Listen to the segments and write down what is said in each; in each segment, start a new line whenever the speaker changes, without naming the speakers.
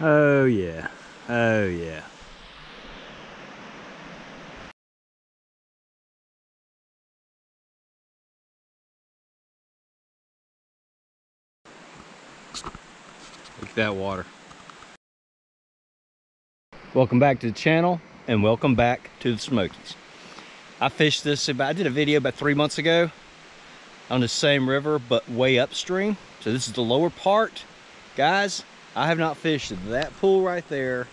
Oh yeah. Oh yeah. Look at that water. Welcome back to the channel and welcome back to the Smokies. I fished this about, I did a video about three months ago on the same river, but way upstream. So this is the lower part. Guys, I have not fished that pool right there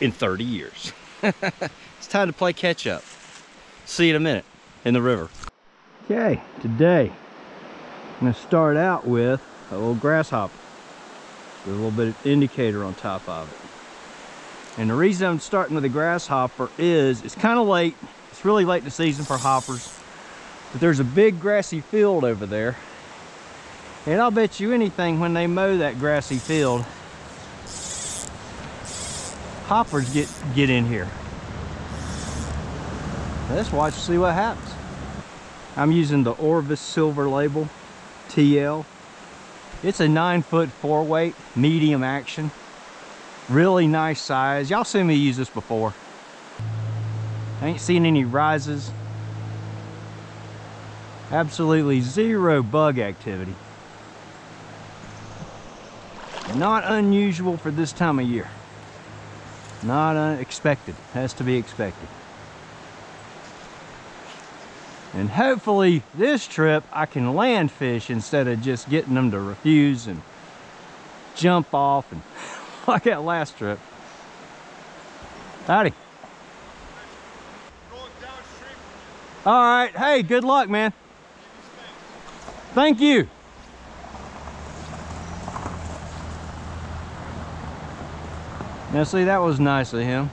in 30 years. it's time to play catch up. See you in a minute in the river. Okay, today I'm gonna start out with a little grasshopper with a little bit of indicator on top of it. And the reason I'm starting with a grasshopper is it's kind of late. It's really late in the season for hoppers. But there's a big grassy field over there. And I'll bet you anything when they mow that grassy field, hoppers get, get in here. Let's watch see what happens. I'm using the Orvis Silver Label TL. It's a nine foot four weight, medium action. Really nice size. Y'all seen me use this before. I ain't seen any rises. Absolutely zero bug activity. Not unusual for this time of year. Not unexpected. Has to be expected. And hopefully this trip I can land fish instead of just getting them to refuse and jump off and like that last trip. Howdy. All right. Hey, good luck, man. Thank you. Now see, that was nice of him.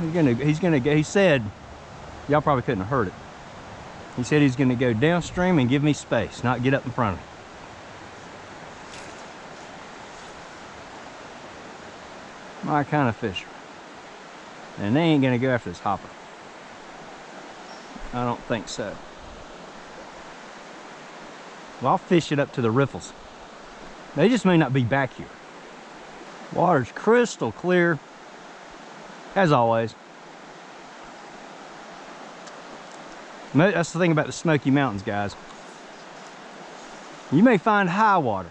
He's gonna, he's gonna go, he said, y'all probably couldn't have heard it. He said he's gonna go downstream and give me space, not get up in front of me. My kind of fisher. And they ain't gonna go after this hopper. I don't think so. Well, I'll fish it up to the riffles. They just may not be back here. Water's crystal clear, as always. That's the thing about the Smoky Mountains, guys. You may find high water,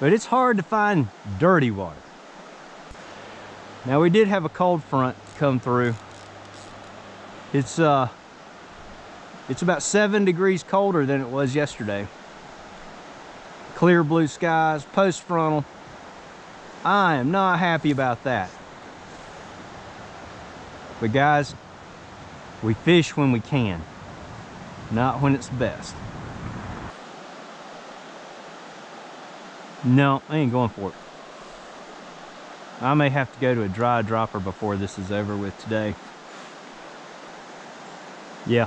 but it's hard to find dirty water. Now we did have a cold front come through. It's uh, it's about seven degrees colder than it was yesterday clear blue skies, post frontal. I am not happy about that. But guys, we fish when we can, not when it's best. No, I ain't going for it. I may have to go to a dry dropper before this is over with today. Yeah,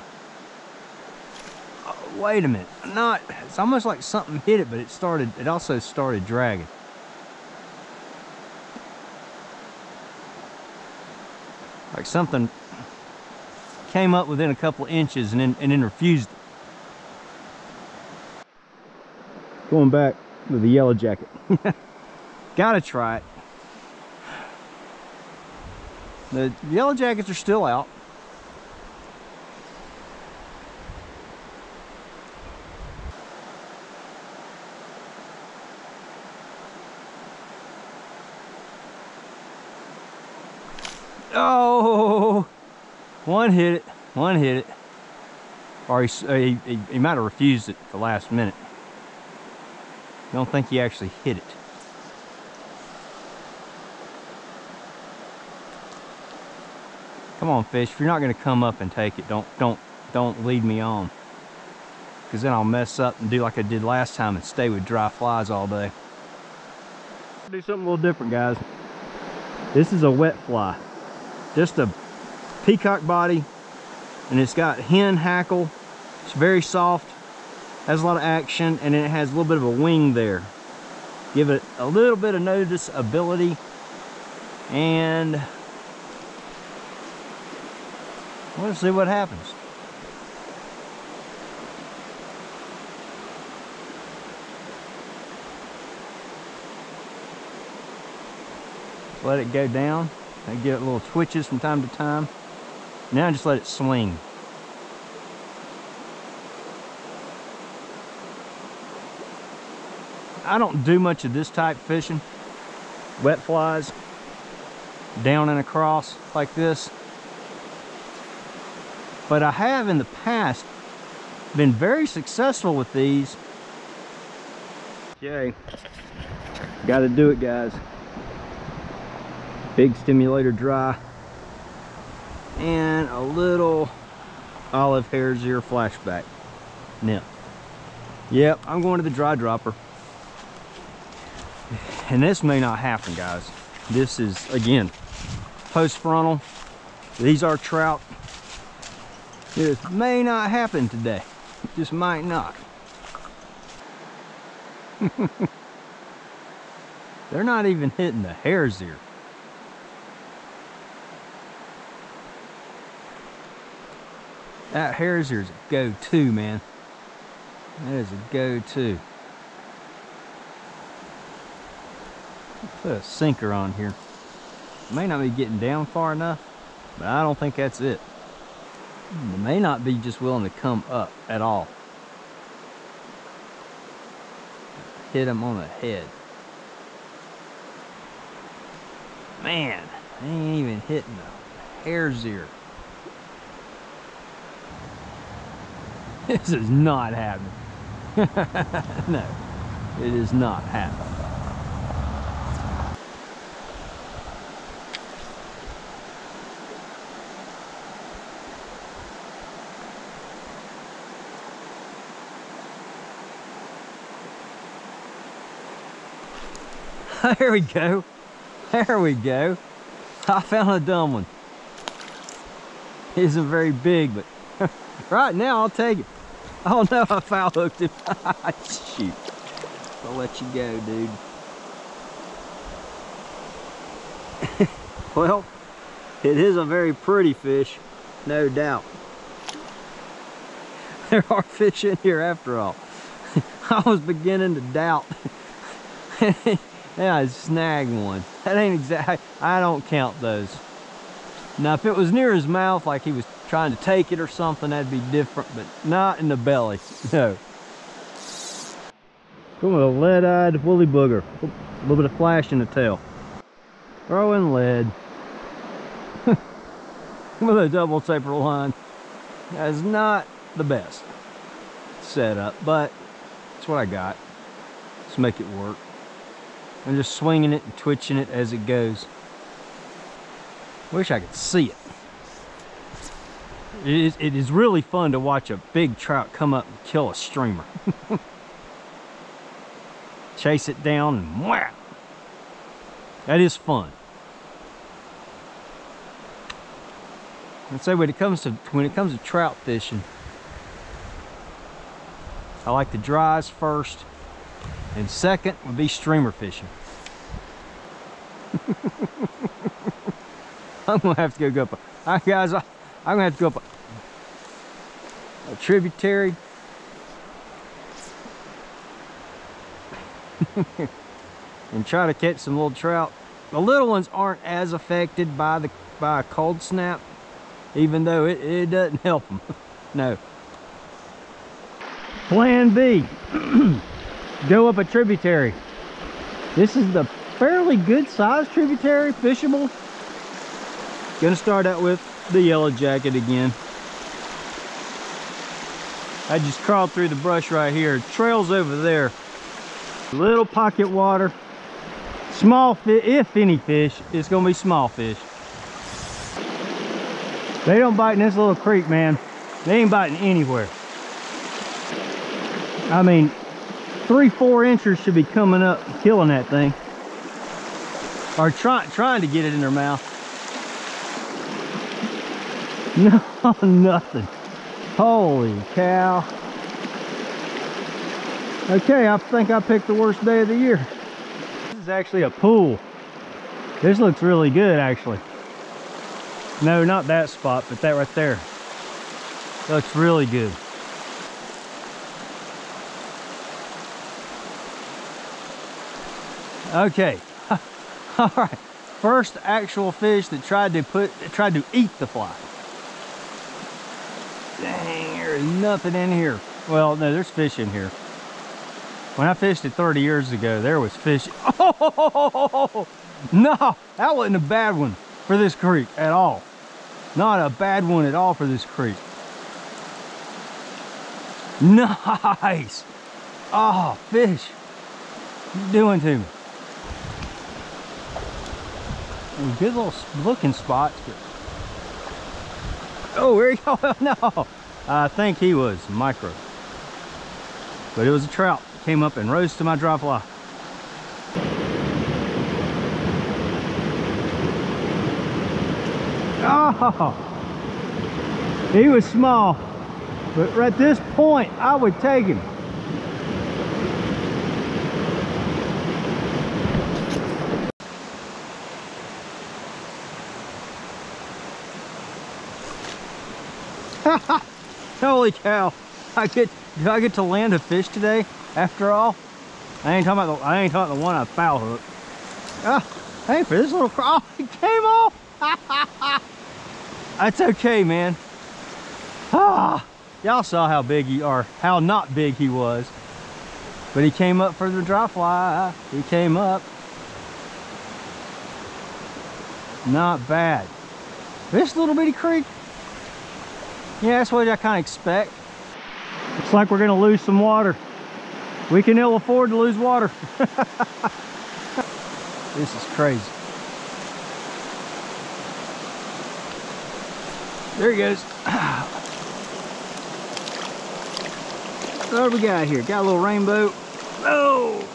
wait a minute. Not it's almost like something hit it but it started it also started dragging. Like something came up within a couple inches and then and then refused it. going back with the yellow jacket. Gotta try it. The yellow jackets are still out Oh, one hit it, one hit it. Or he, uh, he, he, he might have refused it the last minute. Don't think he actually hit it. Come on, fish. If you're not going to come up and take it, don't don't don't lead me on. Because then I'll mess up and do like I did last time and stay with dry flies all day. Do something a little different, guys. This is a wet fly just a peacock body and it's got hen hackle. It's very soft has a lot of action and it has a little bit of a wing there. Give it a little bit of noticeability and we'll see what happens. Let it go down. And get little twitches from time to time. Now just let it swing. I don't do much of this type fishing. Wet flies, down and across like this. But I have in the past been very successful with these. Okay, got to do it guys. Big stimulator dry and a little olive hare's ear flashback nymph. Yep, I'm going to the dry dropper. And this may not happen, guys. This is, again, post frontal. These are trout. This may not happen today. Just might not. They're not even hitting the hare's ear. That is a go-to, man. That is a go-to. Put a sinker on here. May not be getting down far enough, but I don't think that's it. It may not be just willing to come up at all. Hit him on the head. Man, ain't even hitting the hare's ear. This is not happening. no, it is not happening. There we go. There we go. I found a dumb one. It isn't very big, but right now I'll take it. Oh no, I foul hooked him. Shoot. I'll let you go, dude. well, it is a very pretty fish, no doubt. There are fish in here after all. I was beginning to doubt. yeah, I snagged one. That ain't exact. I don't count those. Now, if it was near his mouth, like he was trying to take it or something, that'd be different, but not in the belly. No. Going with a lead-eyed woolly bugger. A little bit of flash in the tail. Throwing lead. with a double taper line. That's not the best setup, but that's what I got. Let's make it work. I'm just swinging it and twitching it as it goes. Wish I could see it. It is, it is really fun to watch a big trout come up and kill a streamer. Chase it down and whap. That is fun. And so when it comes to when it comes to trout fishing, I like the dries first, and second would be streamer fishing. I'm gonna have to go up. All right, guys, I, I'm gonna have to go up a, a tributary. and try to catch some little trout. The little ones aren't as affected by the by a cold snap, even though it, it doesn't help them. no. Plan B, go up a tributary. This is the fairly good sized tributary, fishable. Gonna start out with the yellow jacket again. I just crawled through the brush right here. Trails over there. Little pocket water. Small fish, if any fish, it's gonna be small fish. They don't bite in this little creek, man. They ain't biting anywhere. I mean, three, four inches should be coming up, killing that thing. Or try, trying to get it in their mouth. No, nothing. Holy cow. Okay, I think I picked the worst day of the year. This is actually a pool. This looks really good, actually. No, not that spot, but that right there. Looks really good. Okay. All right. first actual fish that tried to put tried to eat the fly. Dang, there is nothing in here. Well, no, there's fish in here. When I fished it 30 years ago, there was fish. Oh, no, that wasn't a bad one for this creek at all. Not a bad one at all for this creek. Nice. Oh, fish. Doing to me? Good little looking spots. But... Oh, where you go? no. I think he was micro. But it was a trout. Came up and rose to my dry fly. Oh, he was small. But at this point, I would take him. Holy cow. I get do I get to land a fish today after all? I ain't talking about the I ain't talking about the one I foul hook. Ah, hey for this little craw, oh, it came off. That's okay, man. Ah, y'all saw how big he or how not big he was. But he came up for the dry fly. He came up. Not bad. This little bitty creek yeah, that's what I kind of expect. Looks like we're gonna lose some water. We can ill afford to lose water. this is crazy. There he goes. What do we got here? Got a little rainbow. Oh,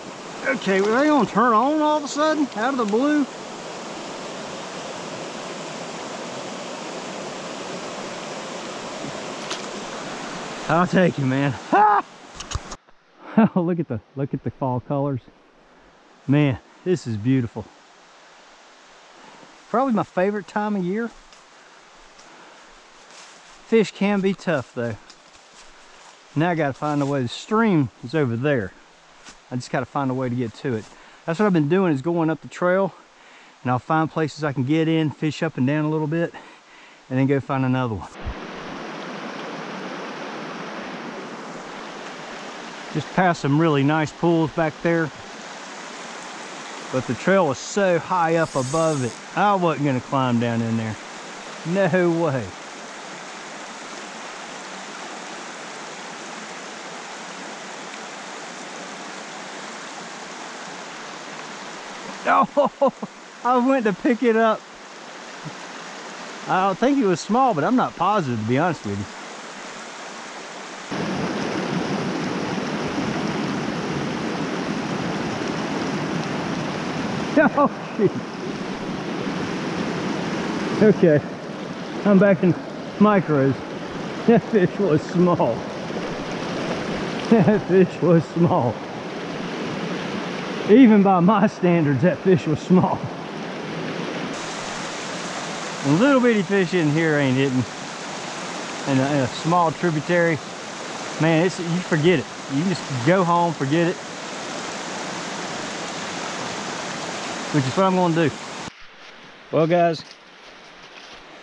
okay. Are they gonna turn on all of a sudden out of the blue? I'll take you, man. oh, look at the look at the fall colors. Man, this is beautiful. Probably my favorite time of year. Fish can be tough though. Now I gotta find a way. The stream is over there. I just gotta find a way to get to it. That's what I've been doing is going up the trail and I'll find places I can get in, fish up and down a little bit, and then go find another one. Just past some really nice pools back there. But the trail was so high up above it, I wasn't gonna climb down in there. No way. Oh, I went to pick it up. I don't think it was small, but I'm not positive to be honest with you. Oh. Okay, I'm back in micros. That fish was small. That fish was small. Even by my standards, that fish was small. A little bitty fish in here ain't hitting. And a, a small tributary, man, it's you forget it. You just go home, forget it. Which is what I'm going to do. Well, guys,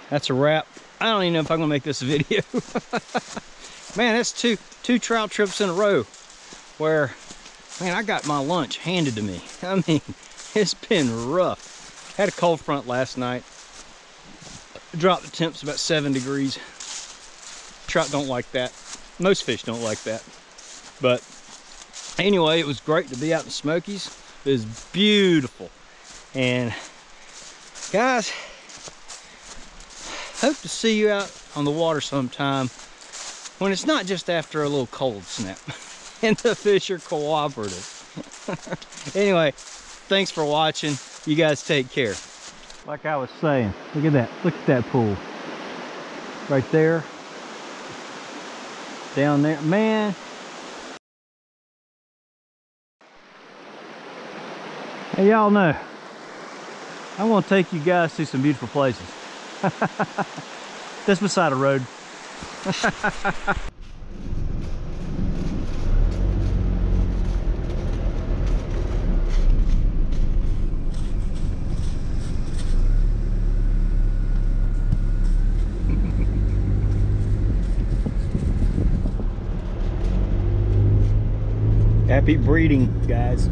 that's a wrap. I don't even know if I'm going to make this video. man, that's two, two trout trips in a row where, man, I got my lunch handed to me. I mean, it's been rough. Had a cold front last night. Dropped the temps about seven degrees. Trout don't like that. Most fish don't like that. But anyway, it was great to be out in the Smokies. It was beautiful. And guys, hope to see you out on the water sometime when it's not just after a little cold snap and the fish are cooperative. anyway, thanks for watching. You guys take care. Like I was saying, look at that. Look at that pool. Right there. Down there. Man, Hey, y'all know, I want to take you guys to some beautiful places. That's beside a road. Happy breeding, guys.